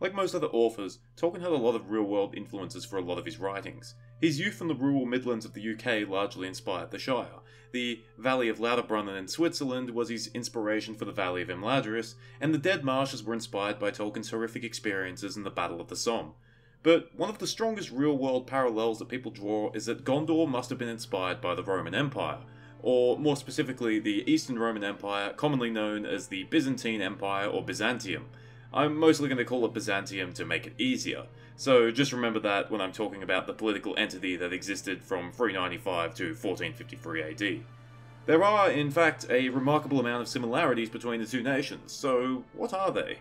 Like most other authors, Tolkien had a lot of real world influences for a lot of his writings. His youth in the rural Midlands of the UK largely inspired the Shire. The Valley of Lauterbrunnen in Switzerland was his inspiration for the Valley of Imladris, and the Dead Marshes were inspired by Tolkien's horrific experiences in the Battle of the Somme. But one of the strongest real world parallels that people draw is that Gondor must have been inspired by the Roman Empire, or more specifically, the Eastern Roman Empire, commonly known as the Byzantine Empire or Byzantium. I'm mostly going to call it Byzantium to make it easier, so just remember that when I'm talking about the political entity that existed from 395 to 1453 AD. There are, in fact, a remarkable amount of similarities between the two nations, so what are they?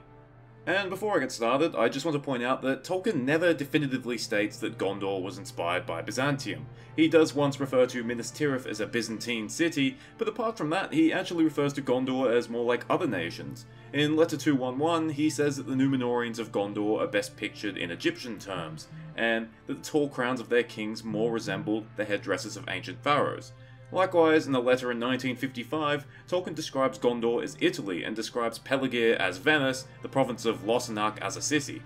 And before I get started, I just want to point out that Tolkien never definitively states that Gondor was inspired by Byzantium. He does once refer to Minas Tirith as a Byzantine city, but apart from that, he actually refers to Gondor as more like other nations. In Letter 211, he says that the Númenóreans of Gondor are best pictured in Egyptian terms, and that the tall crowns of their kings more resembled the headdresses of ancient pharaohs. Likewise, in a letter in 1955, Tolkien describes Gondor as Italy and describes Pelargir as Venice, the province of Lossarnach as a Assisi.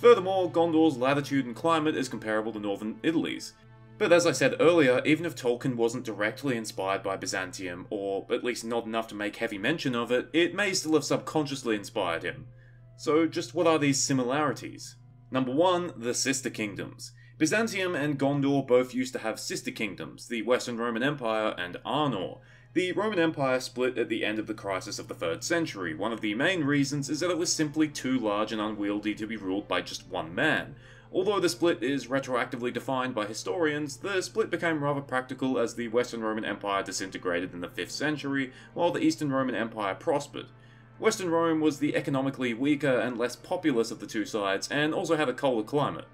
Furthermore, Gondor's latitude and climate is comparable to northern Italy's. But as I said earlier, even if Tolkien wasn't directly inspired by Byzantium, or at least not enough to make heavy mention of it, it may still have subconsciously inspired him. So just what are these similarities? Number one, the sister kingdoms. Byzantium and Gondor both used to have sister kingdoms, the Western Roman Empire and Arnor. The Roman Empire split at the end of the crisis of the 3rd century. One of the main reasons is that it was simply too large and unwieldy to be ruled by just one man. Although the split is retroactively defined by historians, the split became rather practical as the Western Roman Empire disintegrated in the 5th century, while the Eastern Roman Empire prospered. Western Rome was the economically weaker and less populous of the two sides, and also had a colder climate.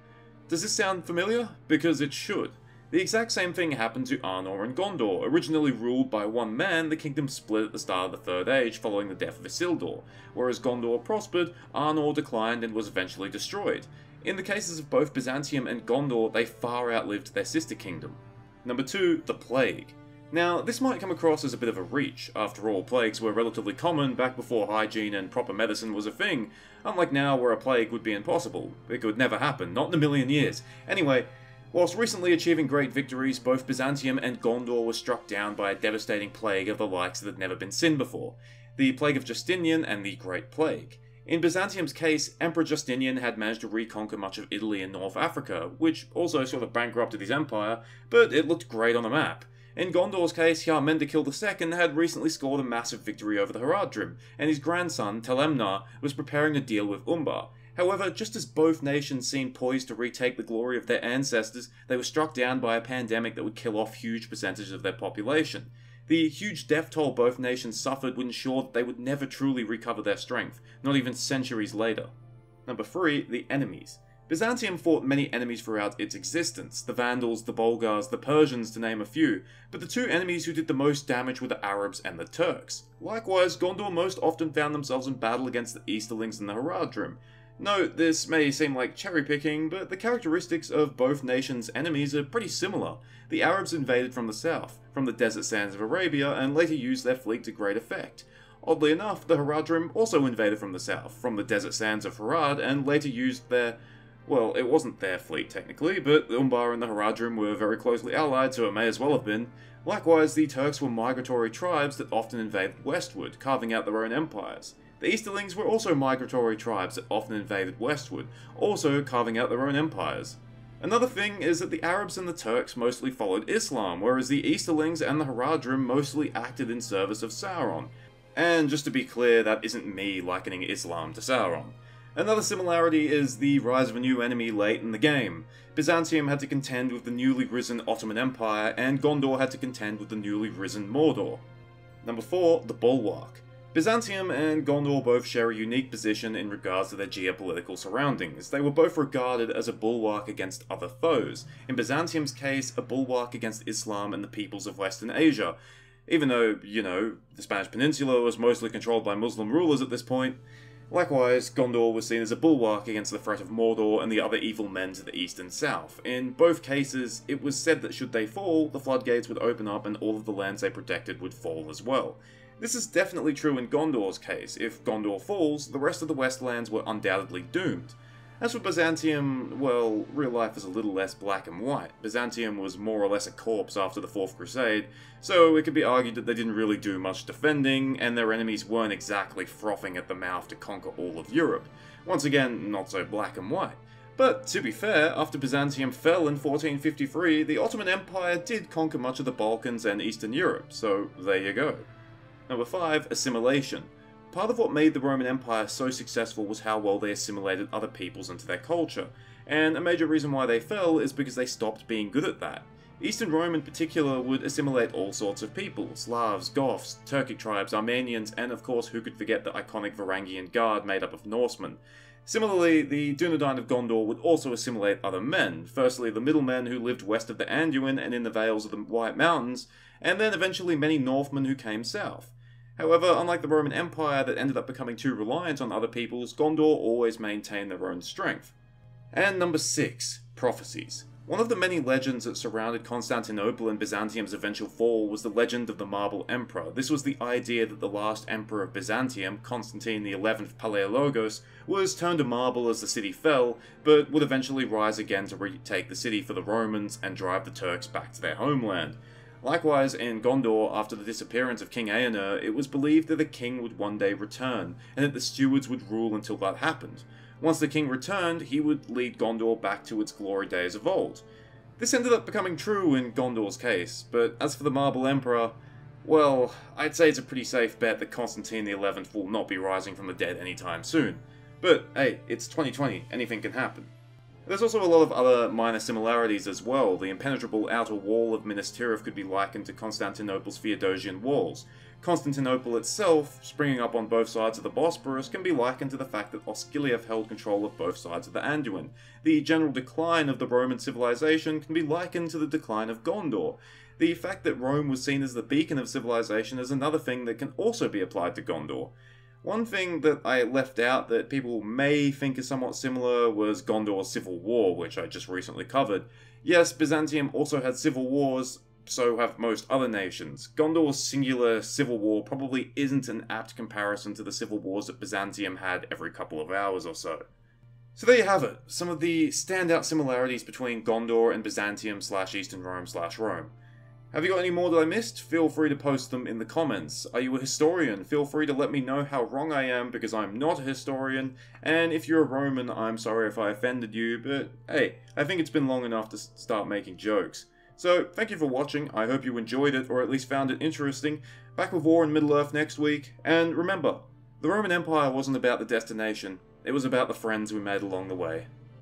Does this sound familiar? Because it should. The exact same thing happened to Arnor and Gondor. Originally ruled by one man, the kingdom split at the start of the Third Age following the death of Isildur. Whereas Gondor prospered, Arnor declined and was eventually destroyed. In the cases of both Byzantium and Gondor, they far outlived their sister kingdom. Number 2. The Plague. Now, this might come across as a bit of a reach. After all, plagues were relatively common back before hygiene and proper medicine was a thing, unlike now where a plague would be impossible. It could never happen, not in a million years. Anyway, whilst recently achieving great victories, both Byzantium and Gondor were struck down by a devastating plague of the likes that had never been seen before the Plague of Justinian and the Great Plague. In Byzantium's case, Emperor Justinian had managed to reconquer much of Italy and North Africa, which also sort of bankrupted his empire, but it looked great on the map. In Gondor's case, Hyarmendacil II had recently scored a massive victory over the Haradrim, and his grandson, Telemnar, was preparing a deal with Umbar. However, just as both nations seemed poised to retake the glory of their ancestors, they were struck down by a pandemic that would kill off huge percentages of their population. The huge death toll both nations suffered would ensure that they would never truly recover their strength, not even centuries later. Number 3. The enemies. Byzantium fought many enemies throughout its existence, the Vandals, the Bulgars, the Persians to name a few, but the two enemies who did the most damage were the Arabs and the Turks. Likewise, Gondor most often found themselves in battle against the Easterlings and the Haradrim. Note, this may seem like cherry picking, but the characteristics of both nations' enemies are pretty similar. The Arabs invaded from the south, from the desert sands of Arabia, and later used their fleet to great effect. Oddly enough, the Haradrim also invaded from the south, from the desert sands of Harad, and later used their well, it wasn't their fleet technically, but the Umbar and the Haradrim were very closely allied, so it may as well have been. Likewise, the Turks were migratory tribes that often invaded westward, carving out their own empires. The Easterlings were also migratory tribes that often invaded westward, also carving out their own empires. Another thing is that the Arabs and the Turks mostly followed Islam, whereas the Easterlings and the Haradrim mostly acted in service of Sauron. And just to be clear, that isn't me likening Islam to Sauron. Another similarity is the rise of a new enemy late in the game. Byzantium had to contend with the newly risen Ottoman Empire, and Gondor had to contend with the newly risen Mordor. Number 4. The Bulwark. Byzantium and Gondor both share a unique position in regards to their geopolitical surroundings. They were both regarded as a bulwark against other foes. In Byzantium's case, a bulwark against Islam and the peoples of Western Asia. Even though, you know, the Spanish Peninsula was mostly controlled by Muslim rulers at this point, Likewise, Gondor was seen as a bulwark against the threat of Mordor and the other evil men to the east and south. In both cases, it was said that should they fall, the floodgates would open up and all of the lands they protected would fall as well. This is definitely true in Gondor's case. If Gondor falls, the rest of the Westlands were undoubtedly doomed. As for Byzantium, well, real life is a little less black and white. Byzantium was more or less a corpse after the Fourth Crusade, so it could be argued that they didn't really do much defending, and their enemies weren't exactly frothing at the mouth to conquer all of Europe. Once again, not so black and white. But to be fair, after Byzantium fell in 1453, the Ottoman Empire did conquer much of the Balkans and Eastern Europe, so there you go. Number 5. Assimilation. Part of what made the Roman Empire so successful was how well they assimilated other peoples into their culture, and a major reason why they fell is because they stopped being good at that. Eastern Rome in particular would assimilate all sorts of people Slavs, Goths, Turkic tribes, Armenians, and of course, who could forget the iconic Varangian Guard made up of Norsemen. Similarly, the Dunedain of Gondor would also assimilate other men, firstly the middlemen who lived west of the Anduin and in the vales of the White Mountains, and then eventually many Northmen who came south. However, unlike the Roman Empire that ended up becoming too reliant on other peoples, Gondor always maintained their own strength. And number 6. Prophecies. One of the many legends that surrounded Constantinople and Byzantium's eventual fall was the legend of the Marble Emperor. This was the idea that the last emperor of Byzantium, Constantine XI Palaiologos, was turned to marble as the city fell, but would eventually rise again to retake the city for the Romans and drive the Turks back to their homeland. Likewise, in Gondor, after the disappearance of King Eärnur, it was believed that the king would one day return, and that the stewards would rule until that happened. Once the king returned, he would lead Gondor back to its glory days of old. This ended up becoming true in Gondor's case, but as for the Marble Emperor, well, I'd say it's a pretty safe bet that Constantine XI will not be rising from the dead anytime soon. But hey, it's 2020, anything can happen. There's also a lot of other minor similarities as well. The impenetrable outer wall of Minas Tirith could be likened to Constantinople's Theodosian walls. Constantinople itself, springing up on both sides of the Bosporus, can be likened to the fact that Osgiliath held control of both sides of the Anduin. The general decline of the Roman civilization can be likened to the decline of Gondor. The fact that Rome was seen as the beacon of civilization is another thing that can also be applied to Gondor. One thing that I left out that people may think is somewhat similar was Gondor's civil war, which I just recently covered. Yes, Byzantium also had civil wars, so have most other nations. Gondor's singular civil war probably isn't an apt comparison to the civil wars that Byzantium had every couple of hours or so. So there you have it, some of the standout similarities between Gondor and Byzantium slash Eastern Rome slash Rome. Have you got any more that I missed? Feel free to post them in the comments. Are you a historian? Feel free to let me know how wrong I am because I'm not a historian. And if you're a Roman, I'm sorry if I offended you, but hey, I think it's been long enough to start making jokes. So, thank you for watching. I hope you enjoyed it, or at least found it interesting. Back with War in Middle-earth next week. And remember, the Roman Empire wasn't about the destination, it was about the friends we made along the way.